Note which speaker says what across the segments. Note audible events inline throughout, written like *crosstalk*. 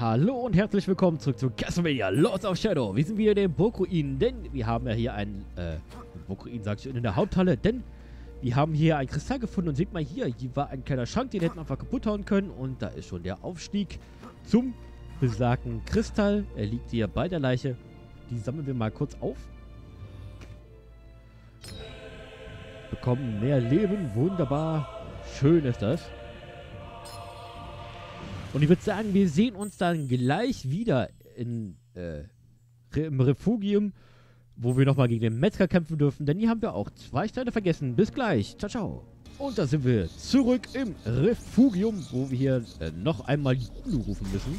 Speaker 1: Hallo und herzlich willkommen zurück zu Castlevania Lords of Shadow. Wir sind wieder in den Burgruinen, denn wir haben ja hier einen, äh, Burgruin sag ich in der Haupthalle, denn wir haben hier ein Kristall gefunden und seht mal hier, hier war ein kleiner Schrank, den hätten wir einfach kaputt hauen können und da ist schon der Aufstieg zum besagten Kristall. Er liegt hier bei der Leiche. Die sammeln wir mal kurz auf. Bekommen mehr Leben, wunderbar. Schön ist das. Und ich würde sagen, wir sehen uns dann gleich wieder in, äh, im Refugium, wo wir nochmal gegen den Metzger kämpfen dürfen, denn hier haben wir auch zwei Steine vergessen. Bis gleich. Ciao, ciao. Und da sind wir zurück im Refugium, wo wir hier äh, noch einmal die Ulu rufen müssen.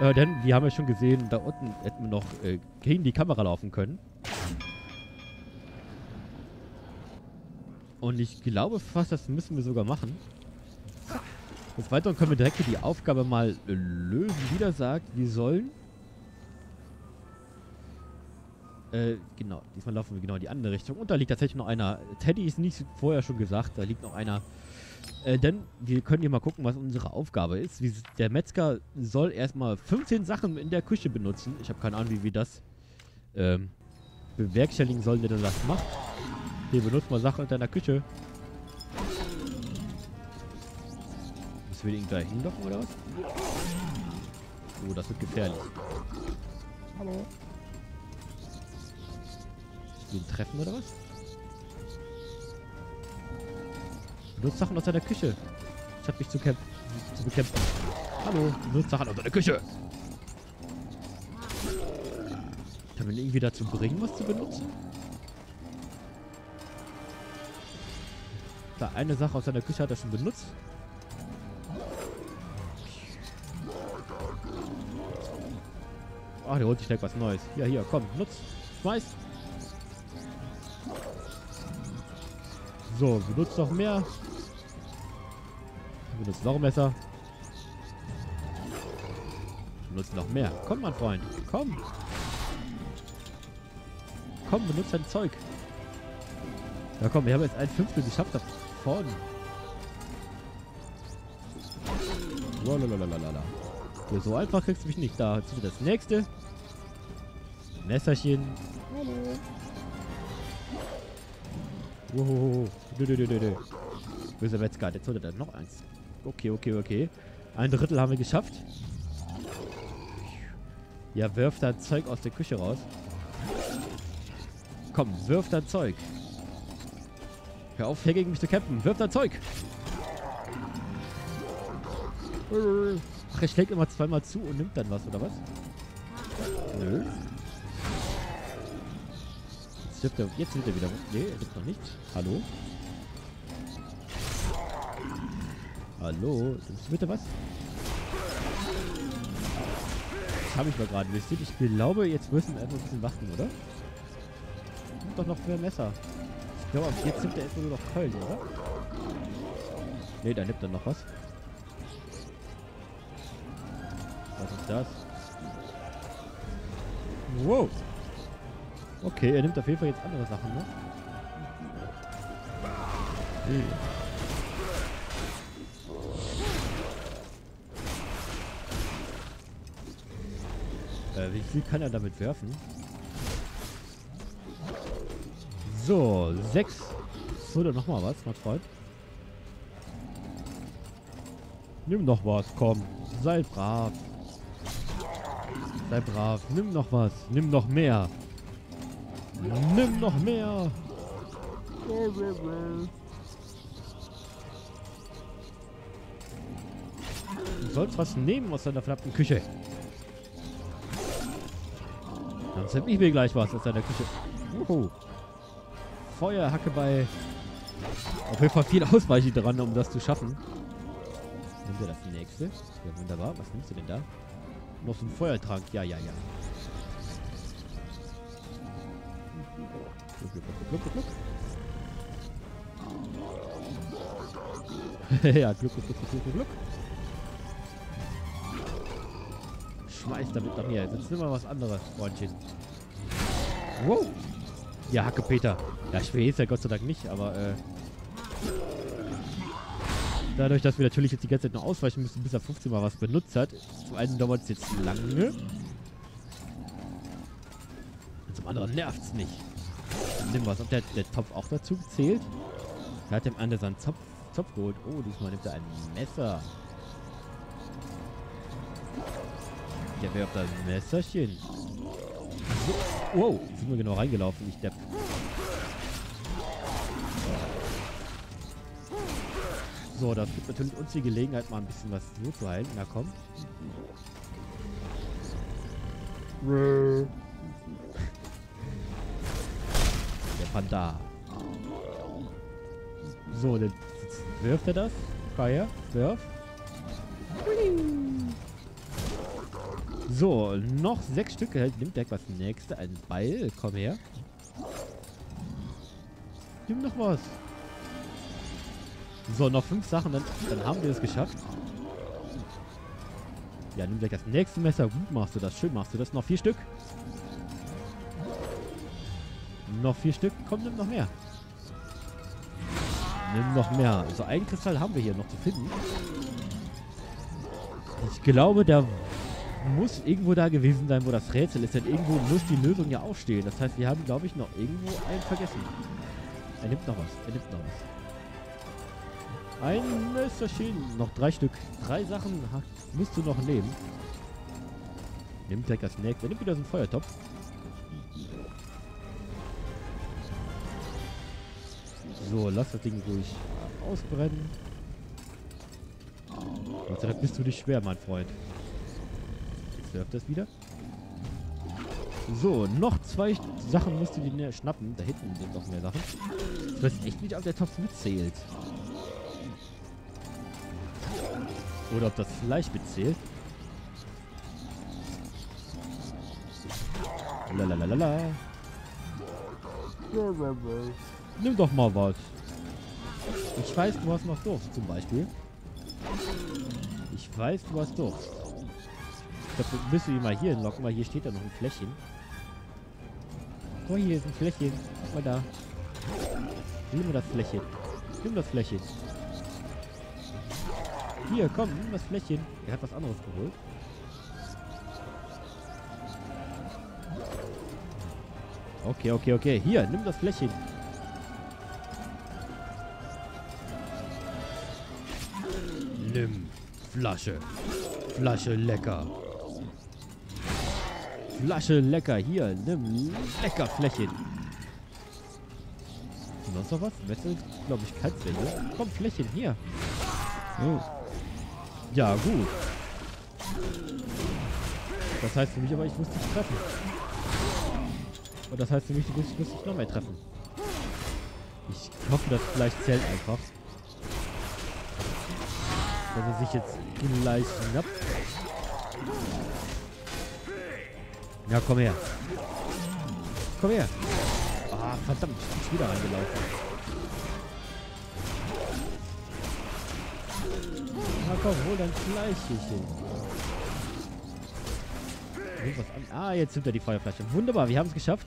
Speaker 1: Äh, denn wir haben ja schon gesehen, da unten hätten wir noch äh, gegen die Kamera laufen können. Und ich glaube fast, das müssen wir sogar machen. Des Weiteren können wir direkt hier die Aufgabe mal lösen. Wieder sagt, wir sollen... Äh, genau. Diesmal laufen wir genau in die andere Richtung. Und da liegt tatsächlich noch einer. Teddy ist nicht vorher schon gesagt. Da liegt noch einer. Äh, denn wir können hier mal gucken, was unsere Aufgabe ist. Wie, der Metzger soll erstmal 15 Sachen in der Küche benutzen. Ich habe keine Ahnung, wie wir das ähm, bewerkstelligen sollen, der dann das macht. Hier, benutzt mal Sachen in deiner Küche. Müssen wir ihn gleich hinlocken oder was? Oh, das wird gefährlich. Hallo. Den treffen oder was? Benutzt Sachen aus deiner Küche. Ich hab mich zu, zu bekämpfen. Hallo, benutzt Sachen aus deiner Küche. Kann man ihn irgendwie dazu bringen, was zu benutzen? Da eine Sache aus seiner Küche hat er schon benutzt. Ach, der holt sich gleich was Neues. Ja, hier, komm, nutz. Schmeiß. So, benutzt noch mehr. Benutzt noch ein Messer. Benutzt noch mehr. Komm, mein Freund. Komm. Komm, benutzt dein Zeug. Ja, komm, wir haben jetzt ein Fünftel geschafft davon. Lalalala. Ja, so einfach kriegst du mich nicht. Da jetzt das nächste. Messerchen. Hallo. Wow. Dö, dö, dö, dö. Böser Metzger. Jetzt sollte da noch eins. Okay, okay, okay. Ein Drittel haben wir geschafft. Ja, wirf dein Zeug aus der Küche raus. Komm, wirf dein Zeug. Hör auf, hier gegen mich zu kämpfen. Wirf dein Zeug. Ach, er schlägt immer zweimal zu und nimmt dann was, oder was? Nö. Jetzt stirbt er, jetzt nimmt er wieder. Nee, er nimmt noch nicht. Hallo? Hallo? Nimmst du bitte was? Das habe ich mal gerade ihr? Ich glaube, jetzt müssen wir einfach ein bisschen warten, oder? Nimmt doch noch mehr Messer. Ich glaube, jetzt nimmt er erstmal nur noch Keulen, oder? Ne, da nimmt er noch was. Das? Wow. Okay, er nimmt auf jeden Fall jetzt andere Sachen, ne? Hm. Äh, wie viel kann er damit werfen? So, sechs. So, dann nochmal was, mein Freund. Nimm noch was, komm. Sei brav. Sei brav. Nimm noch was. Nimm noch mehr. Nimm noch mehr. Du sollst was nehmen aus deiner verdammten Küche. Sonst hab ich mir gleich was aus deiner Küche. Uhu. Feuerhacke bei... Auf jeden Fall viel Ausweichen dran, um das zu schaffen. Nimm dir das nächste. Ja, wunderbar. Was nimmst du denn da? Noch so ein Feuertrank. Ja, ja, ja. Gluck, gluck, *laughs* ja, gluck, gluck, gluck, gluck, gluck. Schmeiß damit nach mir. Jetzt nimm mal was anderes, Freundchen. Wow. Ja, Hacke Peter. Ja, schwer ist ja Gott sei Dank nicht, aber äh. Dadurch, dass wir natürlich jetzt die ganze Zeit noch ausweichen müssen, bis er 15 Mal was benutzt hat. Zum einen dauert es jetzt lange. Und zum anderen nervt es nicht. Nimm was, ob der, der Topf auch dazu zählt? Er hat dem anderen seinen Zopf, Zopf geholt. Oh, diesmal nimmt er ein Messer. Der wirft ein Messerchen. So. Wow, sind wir genau reingelaufen, ich depp. So, das gibt natürlich uns die Gelegenheit, mal ein bisschen was zu heilen. Na komm. Der Panda. So, dann wirft er das. Fire, wirf. So, noch sechs Stücke. Nimmt der was nächste. Ein Beil. Komm her. Nimm noch was. So, noch fünf Sachen, dann, dann haben wir es geschafft. Ja, nimm gleich das nächste Messer. Gut machst du das. Schön machst du das. Noch vier Stück. Noch vier Stück. Komm, nimm noch mehr. Nimm noch mehr. Also ein Kristall haben wir hier noch zu finden. Ich glaube, der muss irgendwo da gewesen sein, wo das Rätsel ist. Denn irgendwo muss die Lösung ja aufstehen. Das heißt, wir haben, glaube ich, noch irgendwo einen vergessen. Er nimmt noch was. Er nimmt noch was. Ein Messerchen. Noch drei Stück. Drei Sachen musst du noch nehmen. Nimm direkt das nächste. Er nimmt wieder so einen Feuertopf. So, lass das Ding ruhig ausbrennen. Gott sei Dank bist du nicht schwer, mein Freund. Jetzt wirft das wieder. So, noch zwei Sachen musst du dir schnappen. Da hinten sind noch mehr Sachen. Ich weiß echt nicht, ob der Topf mitzählt. Oder ob das Fleisch mitzählt. Lalalala. Nimm doch mal was. Ich weiß, du hast noch Durst, zum Beispiel. Ich weiß, du hast Durst. Ich glaube, wir müssen ihn mal hier hinlocken, weil hier steht ja noch ein Fläschchen. Oh, hier ist ein Fläschchen. Guck mal da. Nimm das Fläschchen. Nimm das Fläschchen. Hier, komm, nimm das Fläschchen. Er hat was anderes geholt. Okay, okay, okay. Hier, nimm das Fläschchen. Nimm. Flasche. Flasche lecker. Flasche lecker. Hier, nimm lecker Fläschchen. Sonst noch was? Ist, glaube ich, kein Fläche. Komm, Fläschchen, hier. Ja, gut. Das heißt für mich aber, ich muss dich treffen. Und das heißt für mich, du musst, ich muss dich noch mehr treffen. Ich hoffe, das vielleicht zählt einfach. Dass er sich jetzt gleich schnappt. Ja, komm her. Komm her. Ah, verdammt, ich bin wieder reingelaufen. Na komm, hol dein Fleischchen. Ah, jetzt nimmt er die Feuerflasche. Wunderbar, wir haben es geschafft.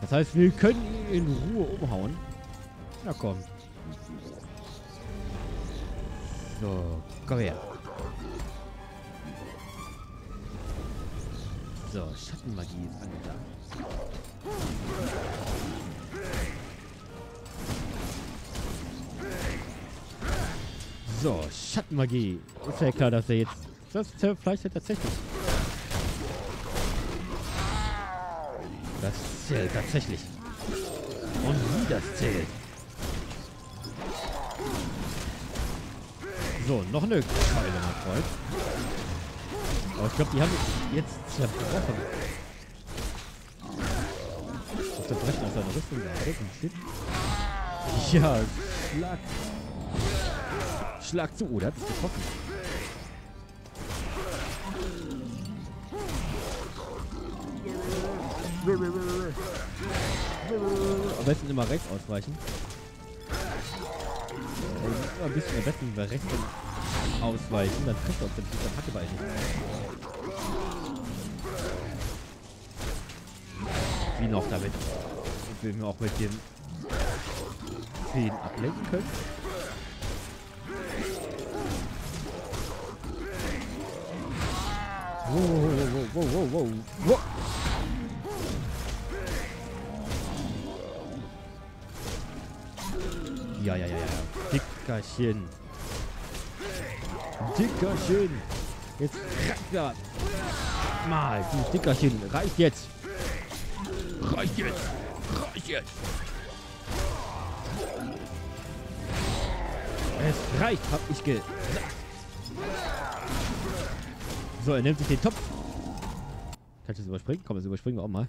Speaker 1: Das heißt, wir können ihn in Ruhe umhauen. Na komm. So, komm her. So, Schattenmagie ist angedacht. So, Schattenmagie. Ist ja klar, dass er jetzt... Das vielleicht ja tatsächlich. Das zählt tatsächlich. Und wie das zählt. So, noch eine Keule, mein Freund. Aber ich glaube, die haben jetzt zerbrochen. Das zerbrechen aus seiner Rüstung. Ja, schlag Schlag zu. Oh, der hat es getroffen. Am besten immer rechts ausweichen. Also ein bisschen am besten über rechts ausweichen, dann trifft er uns nämlich am Hackebein nicht. Wie noch damit? Wenn wir auch mit dem Feen ablenken können. Wow, wow. Ja, ja, ja, ja. Dickerchen. Dickerchen. Jetzt reicht ja. Mal, du Dickerchen. Reicht jetzt. Reicht jetzt. Reicht jetzt. Es reicht, hab ich gesagt. So, er nimmt sich den Topf. Kannst du das überspringen? Komm, das überspringen wir auch mal.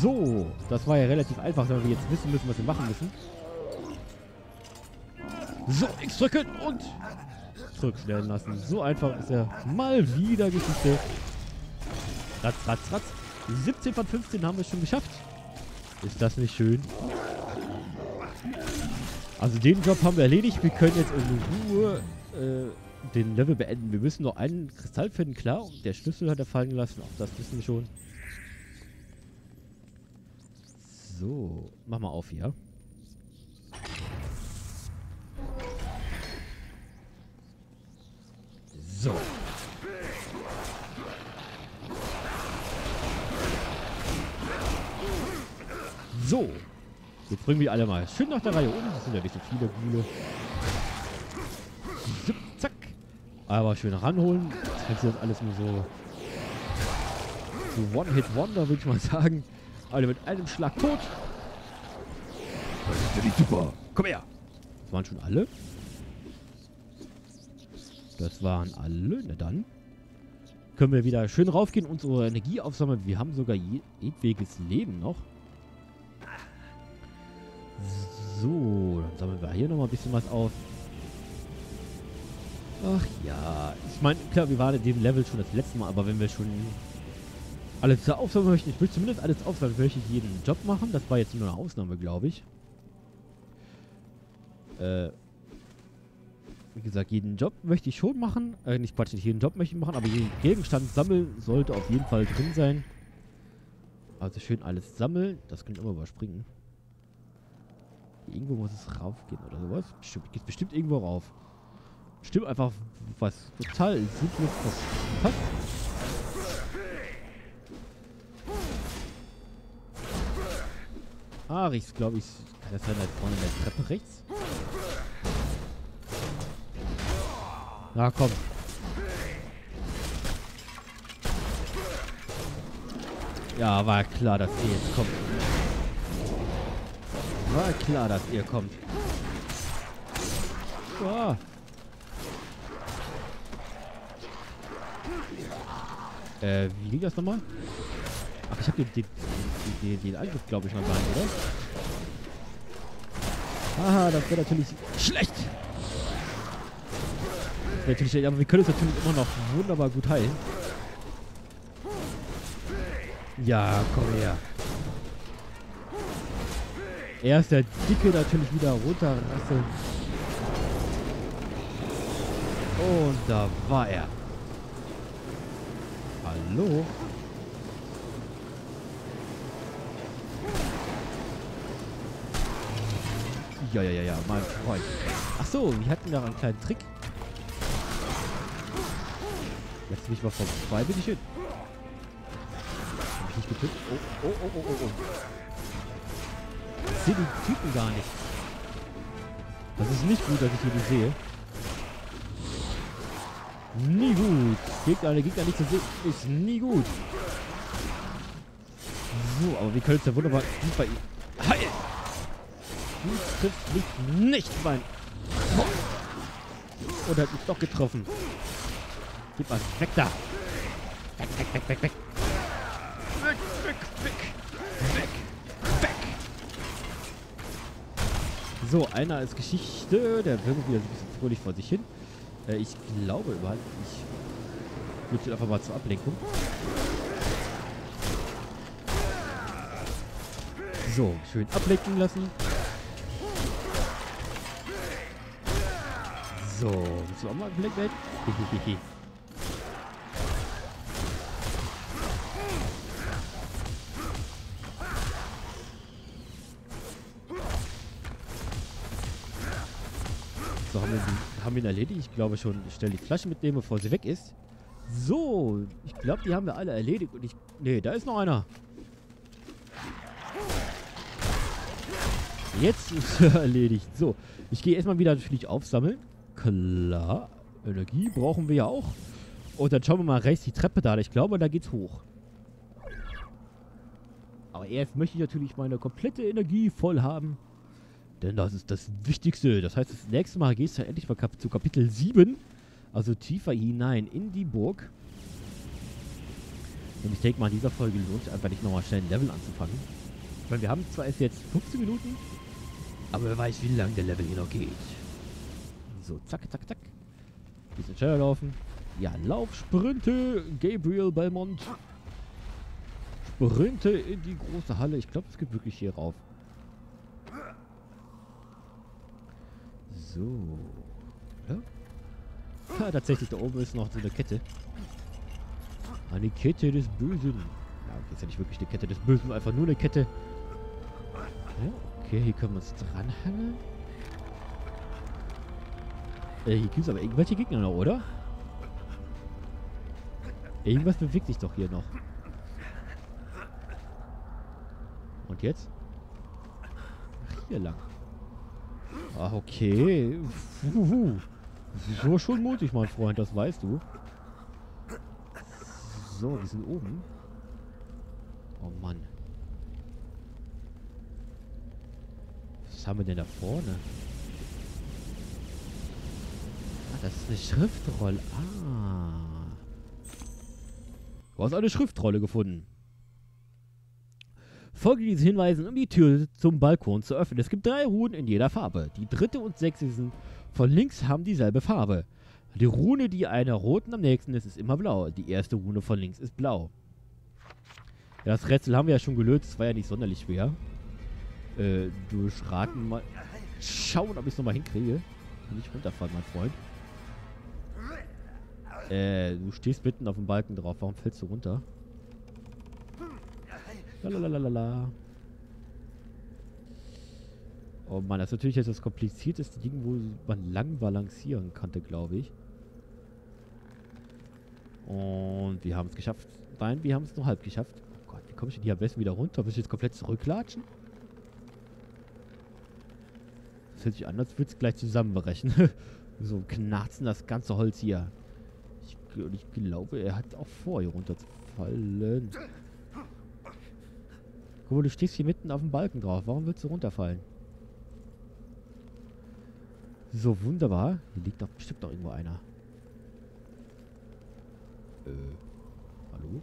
Speaker 1: So, das war ja relativ einfach, weil wir jetzt wissen müssen, was wir machen müssen. So, X drücken und zurückstellen lassen. So einfach ist er mal wieder Geschichte. Ratz, ratz, ratz. 17 von 15 haben wir schon geschafft. Ist das nicht schön? Also den Job haben wir erledigt. Wir können jetzt in Ruhe äh, den Level beenden. Wir müssen noch einen Kristall finden, klar. Der Schlüssel hat er fallen gelassen. Auch das wissen wir schon. So, mach mal auf hier. So. So. Jetzt bringen wir alle mal schön nach der Reihe um. Das sind ja nicht so viele Gule. Zip, zack. Aber schön ranholen. Jetzt ist das alles nur so. So One-Hit-Wonder, würde ich mal sagen. Alle mit einem Schlag tot. Das ist ja nicht super. Komm her. Das waren schon alle. Das waren alle. Na dann. Können wir wieder schön raufgehen, unsere Energie aufsammeln. Wir haben sogar jedweges Leben noch. So, dann sammeln wir hier nochmal ein bisschen was auf. Ach ja, ich meine, klar, wir waren in dem Level schon das letzte Mal, aber wenn wir schon alles aufsammeln möchten, ich will zumindest alles aufsammeln, möchte ich jeden Job machen. Das war jetzt nur eine Ausnahme, glaube ich. Äh, wie gesagt, jeden Job möchte ich schon machen. Äh, nicht Quatsch, nicht jeden Job möchte ich machen, aber jeden Gegenstand sammeln sollte auf jeden Fall drin sein. Also schön alles sammeln. Das können wir immer überspringen. Irgendwo muss es raufgehen oder sowas. Bestimmt, geht bestimmt irgendwo rauf. Stimmt einfach was total sinnlos passt. Aris, glaube ich. Kann das sein, da vorne in der Treppe rechts? Na komm. Ja, war klar, dass ihr jetzt kommt. War klar, dass ihr kommt. Oh. Äh, wie ging das nochmal? Ach, ich hab den, den, den, Angriff, glaube ich, noch gar nicht, oder? Haha, das wäre natürlich schlecht. Das wäre natürlich schlecht, aber wir können es natürlich immer noch wunderbar gut heilen. Ja, komm her. Erst der Dicke natürlich wieder runterrasseln. Und da war er. Hallo? Ja, ja, ja, ja, mein Freund. Ach so, wir hatten da einen kleinen Trick. Lass mich mal vorbei, bitte schön. Hab ich nicht getötet? Oh, oh, oh, oh, oh, oh sehe die Typen gar nicht. Das ist nicht gut, dass ich hier die sehe. Nie gut. Gegner, eine Gegner nicht zu sehen, ist nie gut. So, aber wir können es ja wunderbar gut bei ihm. Heil! Du triffst mich nicht, mein... Und hat mich doch getroffen. Gib mal weg da. Weg, weg, weg, weg, weg. Weg, weg, weg. Weg. So, einer ist Geschichte. Der wirkt wieder ein bisschen fröhlich vor sich hin. Äh, ich glaube überhaupt, ich nutze einfach mal zur Ablenkung. So, schön ablenken lassen. So, willst du auch mal ablenkt werden? So haben wir die haben wir ihn erledigt. Ich glaube schon. Ich stelle die Flasche mitnehmen, bevor sie weg ist. So, ich glaube, die haben wir alle erledigt. Und ich... Nee, da ist noch einer. Jetzt ist *laughs* er erledigt. So, ich gehe erstmal wieder natürlich aufsammeln. Klar, Energie brauchen wir ja auch. Und dann schauen wir mal rechts die Treppe da. Ich glaube, da geht's hoch. Aber erst möchte ich natürlich meine komplette Energie voll haben. Denn das ist das Wichtigste. Das heißt, das nächste Mal gehst du endlich mal kap zu Kapitel 7. Also tiefer hinein in die Burg. Und ich denke mal, in dieser Folge lohnt es einfach nicht nochmal schnell ein Level anzufangen. Weil wir haben zwar erst jetzt 15 Minuten, aber wer weiß, wie lange der Level hier noch geht. So, zack, zack, zack. Bisschen schneller laufen. Ja, Lauf, Sprinte, Gabriel Belmont. Sprinte in die große Halle. Ich glaube, es geht wirklich hier rauf. So. Ja? ja, tatsächlich, da oben ist noch so eine Kette. Eine Kette des Bösen. Ja, okay, ist ja nicht wirklich eine Kette des Bösen, einfach nur eine Kette. Ja, okay, hier können wir uns dranhangeln. Äh, hier gibt es aber irgendwelche Gegner noch, oder? Irgendwas bewegt sich doch hier noch. Und jetzt? Ach, hier lang. Ach, okay. Uhuhu. Das schon mutig, mein Freund, das weißt du. So, wir sind oben. Oh Mann. Was haben wir denn da vorne? Ah, das ist eine Schriftrolle. Ah. Du hast eine Schriftrolle gefunden. Folge diesen Hinweisen, um die Tür zum Balkon zu öffnen. Es gibt drei Runen in jeder Farbe. Die dritte und sechste von links haben dieselbe Farbe. Die Rune, die einer roten am nächsten ist, ist immer blau. Die erste Rune von links ist blau. Ja, das Rätsel haben wir ja schon gelöst. Das war ja nicht sonderlich schwer. Äh, durchraten mal. Schauen, ob ich es nochmal hinkriege. Nicht runterfallen, mein Freund. Äh, du stehst mitten auf dem Balken drauf. Warum fällst du runter? Lalalala. Oh Mann, das ist natürlich jetzt das komplizierteste Ding, wo man lang balancieren konnte, glaube ich. Und wir haben es geschafft. Nein, wir haben es nur halb geschafft. Oh Gott, wie komme ich denn hier am besten wieder runter? Will ich jetzt komplett zurücklatschen? Das hört sich an, als würde es gleich zusammenbrechen. *laughs* so knarzen das ganze Holz hier. Ich, ich glaube, er hat auch vor, hier runterzufallen. Mal, du stehst hier mitten auf dem Balken drauf. Warum willst du runterfallen? So, wunderbar. Hier liegt doch bestimmt noch irgendwo einer. Äh, hallo?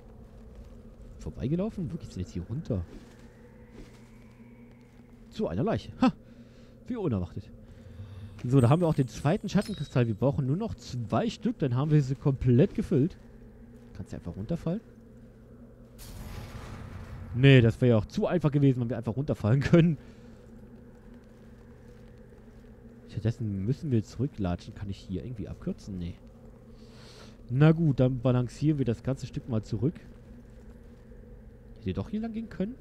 Speaker 1: Vorbeigelaufen? Wo geht's denn jetzt hier runter? Zu einer Leiche. Ha! Wie unerwartet. So, da haben wir auch den zweiten Schattenkristall. Wir brauchen nur noch zwei Stück, dann haben wir sie komplett gefüllt. Kannst du einfach runterfallen? Nee, das wäre ja auch zu einfach gewesen, wenn wir einfach runterfallen *laughs* können. Stattdessen müssen wir zurücklatschen. Kann ich hier irgendwie abkürzen? Nee. Na gut, dann balancieren wir das ganze Stück mal zurück. Hätte doch hier lang gehen können?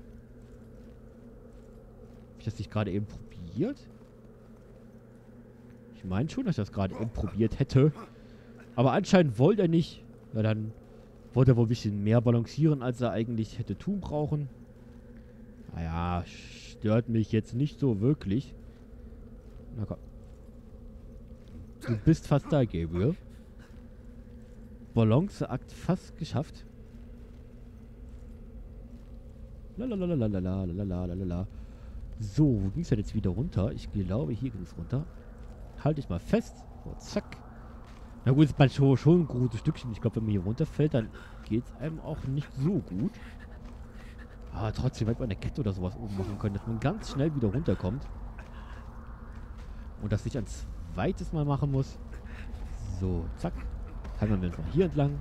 Speaker 1: Habe ich das nicht gerade eben probiert? Ich meine schon, dass ich das gerade eben probiert hätte. Aber anscheinend wollte er nicht. Ja, dann wollte wohl ein bisschen mehr balancieren, als er eigentlich hätte tun brauchen. Naja, stört mich jetzt nicht so wirklich. Na komm. Du bist fast da, Gabriel. Balanceakt fast geschafft. Lalalalalala. So, wo ging es denn jetzt wieder runter? Ich glaube, hier ging es runter. Halte ich mal fest. So, zack. Na gut, ist man schon, schon ein gutes Stückchen. Ich glaube, wenn man hier runterfällt, dann geht es einem auch nicht so gut. Aber trotzdem hätte man eine Kette oder sowas oben machen können, dass man ganz schnell wieder runterkommt. Und das nicht ein zweites Mal machen muss. So, zack. Hangeln wir uns mal hier entlang.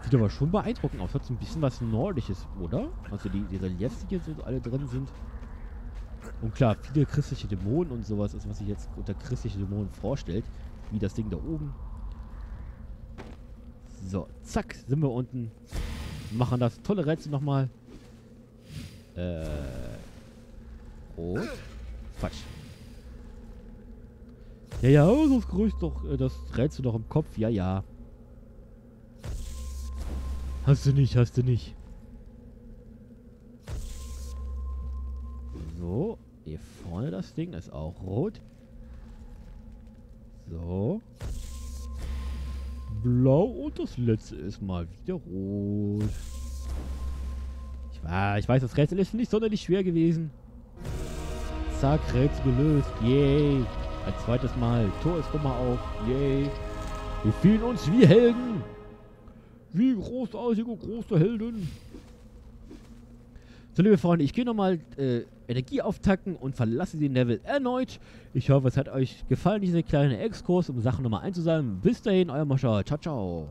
Speaker 1: Sieht aber schon beeindruckend aus. Hat so ein bisschen was Nordisches, oder? Also die, die Reliefs, die hier so alle drin sind. Und klar, viele christliche Dämonen und sowas ist, was sich jetzt unter christliche Dämonen vorstellt. Wie das Ding da oben. So, zack, sind wir unten. Machen das tolle Rätsel nochmal. Äh. Rot. Quatsch. Ja, ja, das Gerücht doch, äh, das Rätsel doch im Kopf. Ja, ja. Hast du nicht, hast du nicht. So, hier vorne das Ding ist auch rot. So. Blau und das letzte ist mal wieder rot. Ich, war, ich weiß, das Rätsel ist nicht sonderlich schwer gewesen. Zack, Rätsel gelöst. Yay. Ein zweites Mal. Tor ist nochmal auf. Yay. Wir fühlen uns wie Helden. Wie großartige, große Helden. So, liebe Freunde, ich gehe nochmal äh, Energie auftacken und verlasse den Level erneut. Ich hoffe, es hat euch gefallen, dieser kleine Exkurs, um Sachen nochmal einzusammeln. Bis dahin, euer Moscher. Ciao, ciao.